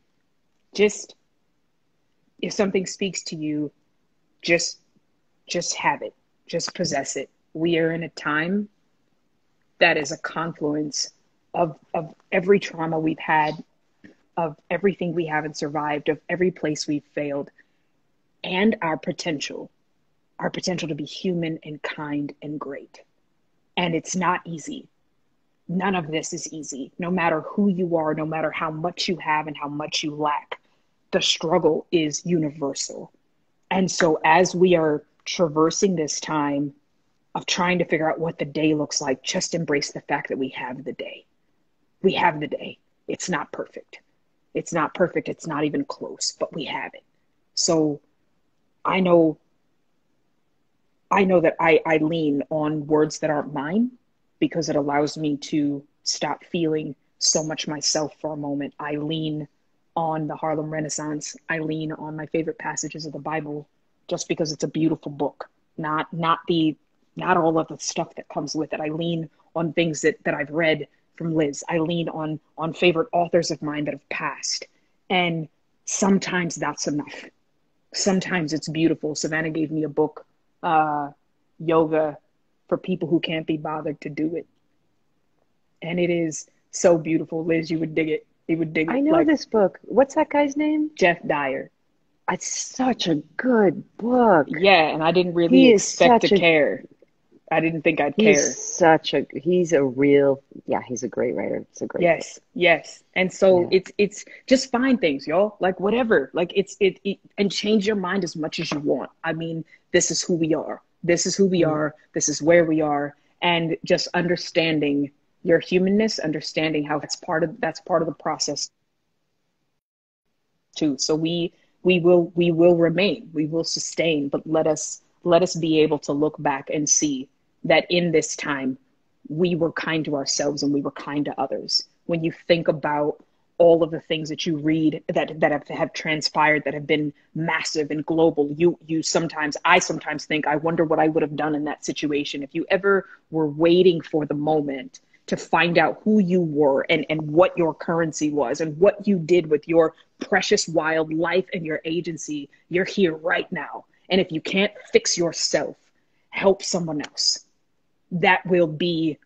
Just if something speaks to you, just just have it. Just possess it. We are in a time that is a confluence of of every trauma we've had, of everything we haven't survived, of every place we've failed, and our potential. Our potential to be human and kind and great. And it's not easy none of this is easy. No matter who you are, no matter how much you have and how much you lack, the struggle is universal. And so, as we are traversing this time of trying to figure out what the day looks like, just embrace the fact that we have the day. We have the day. It's not perfect. It's not perfect. It's not even close, but we have it. So, I know. I know that I, I lean on words that aren't mine because it allows me to stop feeling so much myself for a moment. I lean on the Harlem Renaissance. I lean on my favorite passages of the Bible just because it's a beautiful book. Not not the not all of the stuff that comes with it. I lean on things that, that I've read from Liz. I lean on on favorite authors of mine that have passed. And sometimes that's enough. Sometimes it's beautiful. Savannah gave me a book, uh, yoga for people who can't be bothered to do it. And it is so beautiful. Liz, you would dig it. You would dig it. I know like this book. What's that guy's name? Geoff Dyer. It's such a good book. Yeah, and I didn't really expect to a- care. I didn't think I'd care. He's such a he's a real yeah, he's a great writer. It's a great Yes, yes. And so Yeah. it's it's just find things, y'all. Like whatever. Like it's it, it and change your mind as much as you want. I mean, this is who we are. This is who we Mhm. are. This is where we are. And just understanding your humanness, understanding how it's part of that's part of the process too. So we we will we will remain, we will sustain, but let us let us be able to look back and see that in this time we were kind to ourselves and we were kind to others. When you think about all of the things that you read that that have, have transpired that have been massive and global, you you sometimes I sometimes think I wonder what I would have done in that situation if you ever were waiting for the moment to find out who you were and, and what your currency was and what you did with your precious wild life and your agency. You're here right now. And if you can't fix yourself, help someone else. That will be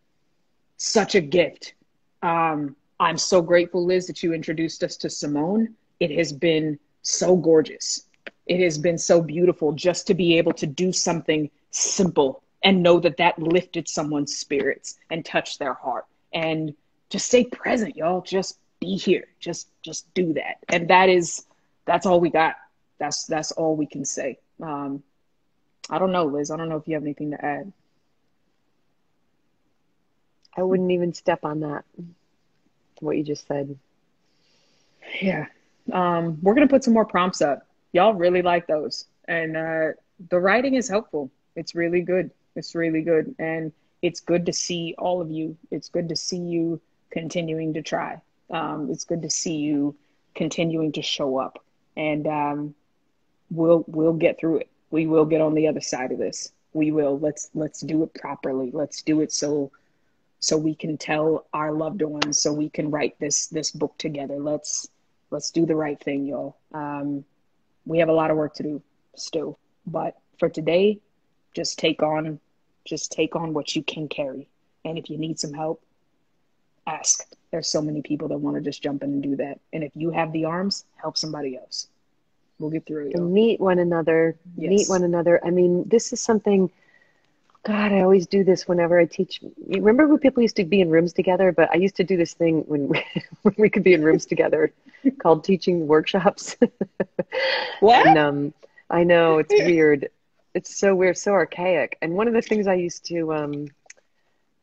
such a gift. Um, I'm so grateful, Liz, that you introduced us to Simone. It has been so gorgeous. It has been so beautiful just to be able to do something simple and know that that lifted someone's spirits and touched their heart. And just stay present, y'all. Just be here. Just just do that. And that is that's all we got. That's that's all we can say. Um, I don't know, Liz. I don't know if you have anything to add. I wouldn't even step on that. What you just said. Yeah. Um, we're gonna put some more prompts up. Y'all really like those, and uh, the writing is helpful. It's really good. It's really good, and it's good to see all of you. It's good to see you continuing to try. Um, it's good to see you continuing to show up, and um, we'll we'll get through it. We will get on the other side of this. We will. Let's let's do it properly. Let's do it so so we can tell our loved ones. So we can write this this book together. Let's let's do the right thing, y'all. Um, we have a lot of work to do still, but for today, just take on just take on what you can carry. And if you need some help, ask. There's so many people that want to just jump in and do that. And if you have the arms, help somebody else. We'll get through it. Meet one another. Yes. Meet one another. I mean, this is something. God, I always do this whenever I teach. You remember when people used to be in rooms together? But I used to do this thing when we, when we could be in rooms together, called teaching workshops. What? and um, I know it's weird. It's so weird, so archaic. And one of the things I used to um,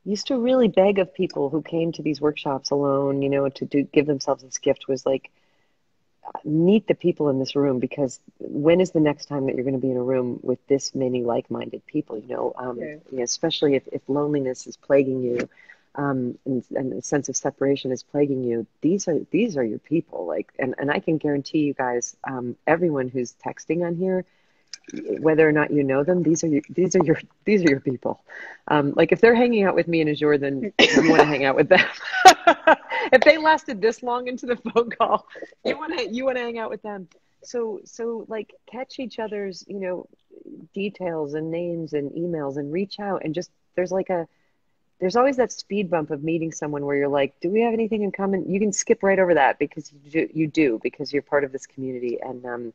used to really beg of people who came to these workshops alone, you know, to do give themselves this gift was like meet the people in this room because when is the next time that you're going to be in a room with this many like-minded people you know, um, Yeah. you know, especially if, if loneliness is plaguing you um, and, and a sense of separation is plaguing you these are these are your people like and, and i can guarantee you guys um, everyone who's texting on here whether or not you know them these are your, these are your these are your people. Um, like if they're hanging out with me in azure then you want to hang out with them if they lasted this long into the phone call you want to you want to hang out with them. So so like catch each other's you know details and names and emails and reach out and just there's like a there's always that speed bump of meeting someone where you're like do we have anything in common? You can skip right over that because you do, you do because you're part of this community and um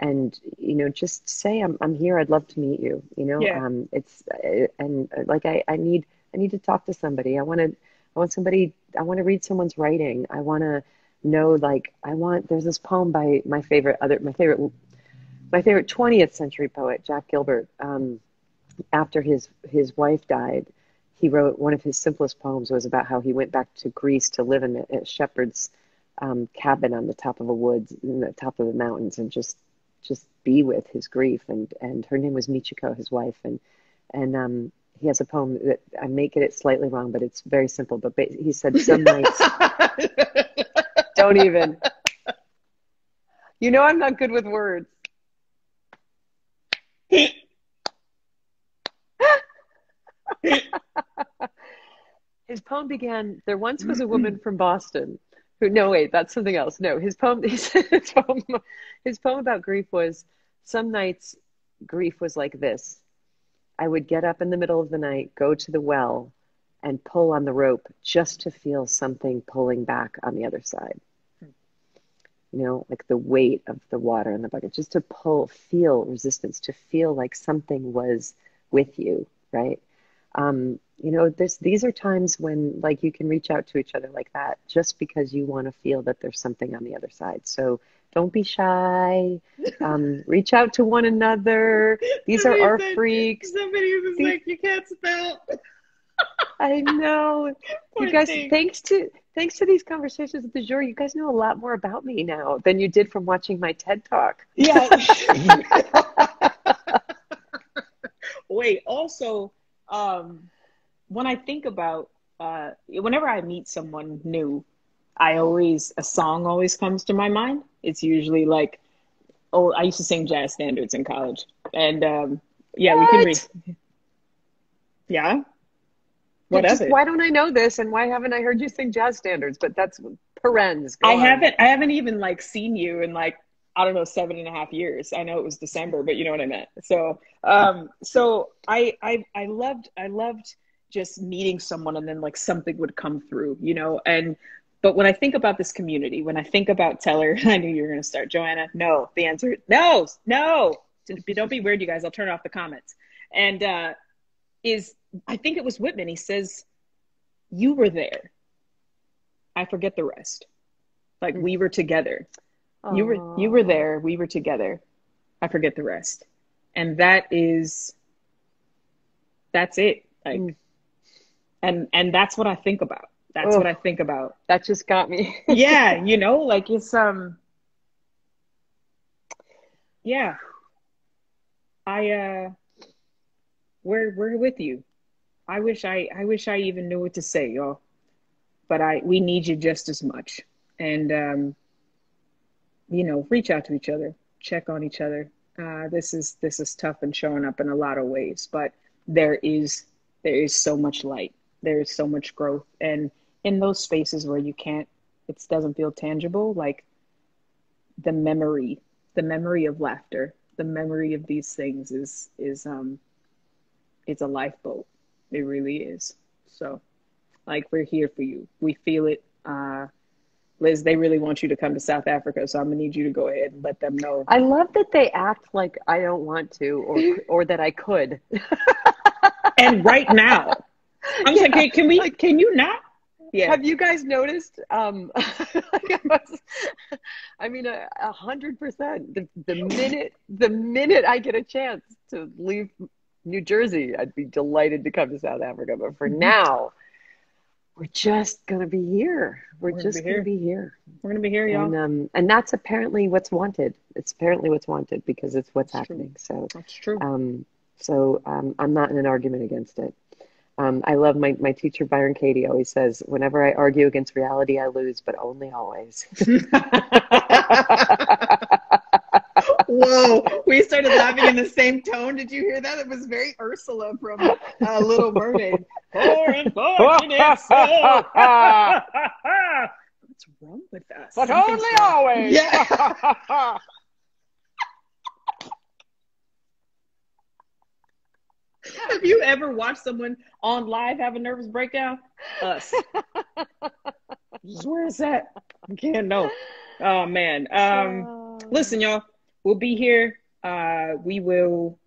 and you know just say i'm i'm here. I'd love to meet you you know? Yeah. um it's uh, and uh, like i i need i need to talk to somebody. I want to i want somebody i want to read someone's writing. I want to know like i want there's this poem by my favorite other my favorite my favorite 20th century poet jack gilbert um after his his wife died he wrote one of his simplest poems was about how he went back to greece to live in a, a shepherd's um, cabin on the top of a woods in the top of the mountains and just just be with his grief. And and her name was Michiko his wife. And and um he has a poem that I may get it slightly wrong but it's very simple but ba- he said some nights don't even. You know I'm not good with words. His poem began there once was a woman from Boston who no wait that's something else. No his poem his, his poem his poem about grief was some nights grief was like this i would get up in the middle of the night go to the well and pull on the rope just to feel something pulling back on the other side. You know like the weight of the water in the bucket just to pull feel resistance to feel like something was with you right? Um, you know this these are times when like you can reach out to each other like that just because you want to feel that there's something on the other side. So don't be shy um, reach out to one another these are our said- freaks Somebody was These- like, you can't spell. i know Poor you guys thing. thanks to thanks to these conversations with the jour you guys know a lot more about me now than you did from watching my ted talk Yeah. Wait, also, um, when I think about, uh, whenever I meet someone new, I always, a song always comes to my mind. It's usually like, oh, I used to sing jazz standards in college. And, um, yeah, we can read. Yeah. What Just, it? why don't i know this and why haven't i heard you sing jazz standards but that's parens I on. haven't I haven't even like seen you in like I don't know seven and a half years. I know it was December, but you know what I meant. So um so I I I loved I loved just meeting someone and then like something would come through, you know, and but when I think about this community, when I think about Teller, I knew you were gonna start. Joanna, no. The answer no, no. Don't be weird, you guys. I'll turn off the comments. And uh is I think it was Whitman. He says, You were there. I forget the rest. Like we were together. You were you were there. We were together. I forget the rest. And that is that's it. Like Mm. and and that's what I think about. That's Oh. what I think about. That just got me. yeah, you know, like it's um yeah. I uh we're we're with you. I wish I I wish I even knew what to say, y'all. But I we need you just as much. And um you know, reach out to each other, check on each other. Uh this is this is tough and showing up in a lot of ways, but there is there is so much light. There is so much growth and in those spaces where you can't it doesn't feel tangible like the memory the memory of laughter the memory of these things is is um it's a lifeboat. It really is. So like we're here for you. We feel it. Uh liz they really want you to come to south africa so i'm gonna need you to go ahead and let them know. I love that they act like I don't want to or or that I could. and right now. I'm Yeah, saying can, can we can you not yeah Have you guys noticed? Um, I mean, a, hundred percent. The the minute the minute I get a chance to leave New Jersey, I'd be delighted to come to South Africa. But for Mhm. now, we're just gonna be here. We're, We're gonna just be gonna be here, we're gonna be here y'all and um, and that's apparently what's wanted. It's apparently what's wanted because it's what's That's true. happening. So that's true um, so um, I'm not in an argument against it. Um, I love my, my teacher Byron Katie always says, whenever I argue against reality, I lose, but only always. Whoa, we started laughing in the same tone. Did you hear that? It was very Ursula from uh, Little Mermaid. Poor unfortunate soul. What's wrong with us? but Something's only wrong. always. Yeah. Have you ever watched someone on live have a nervous breakdown? Us. Where is that? I can't know. Oh man. Um listen, y'all. We'll be here. Uh we will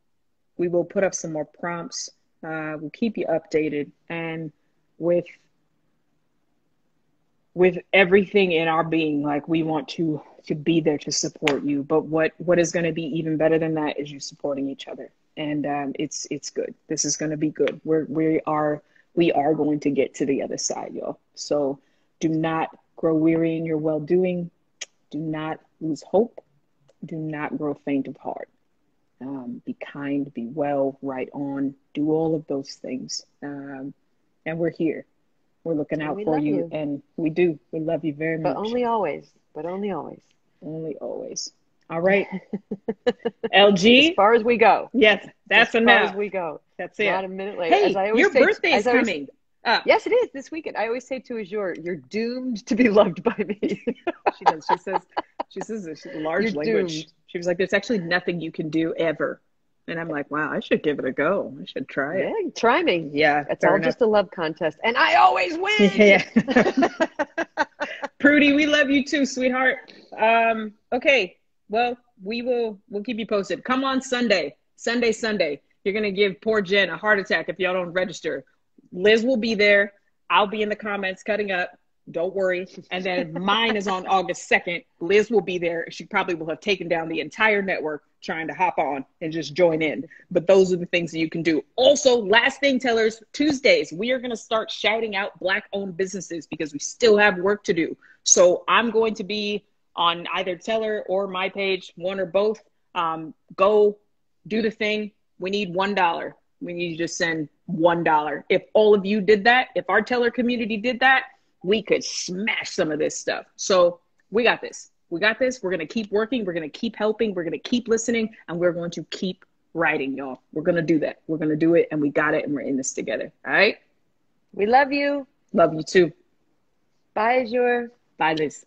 we will put up some more prompts. Uh we'll keep you updated and with with everything in our being like we want to to be there to support you but what what is going to be even better than that is you supporting each other and um, it's it's good. This is going to be good. We're we are we are going to get to the other side y'all. So do not grow weary in your well-doing. Do not lose hope. Do not grow faint of heart. Um, be kind be well right on do all of those things. Um, and we're here. We're looking out we for you, you. and we do. We love you very But much. But only always. But only always. only always. All right As lg far as we go. yes that's as far enough as we go. that's it Not a minute later. hey as I your say, birthday is as coming up Yes, it is this weekend. I always say to Azure, you're doomed to be loved by me. she does she says she says this large language doomed. she was like there's actually nothing you can do ever and i'm like wow i should give it a go i should try it yeah, try me. yeah It's all enough. just a love contest, and I always win. Yeah. Prudy, we love you too, sweetheart. Um, okay. Well, we will we'll keep you posted. Come on Sunday. Sunday, Sunday. You're gonna give poor Jen a heart attack if y'all don't register. Liz will be there. I'll be in the comments cutting up. Don't worry. And then mine is on August 2nd. Liz will be there. She probably will have taken down the entire network trying to hop on and just join in. But those are the things that you can do. Also, last thing, tellers, Tuesdays, we are going to start shouting out Black owned businesses because we still have work to do. So I'm going to be on either Teller or my page, one or both. Um, go do the thing. We need $1. We need you to send $1. If all of you did that, if our Teller community did that, we could smash some of this stuff. So we got this. We got this. We're going to keep working. We're going to keep helping. We're going to keep listening. And we're going to keep writing, y'all. We're going to do that. We're going to do it. And we got it. And we're in this together. All right. We love you. Love you too. Bye, Azure. Bye, Liz.